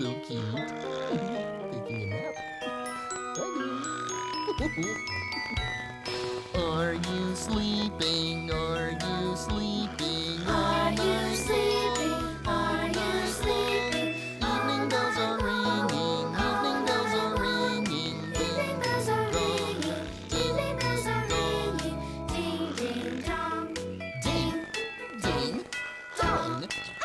so cute. Taking a nap. Are you sleeping? Are you sleeping? Are you sleeping? Are you sleeping? Evening bells are ringing. Evening bells are ringing. Evening bells are ringing. Evening bells are ringing. Ding ding dong. Ding ding dong.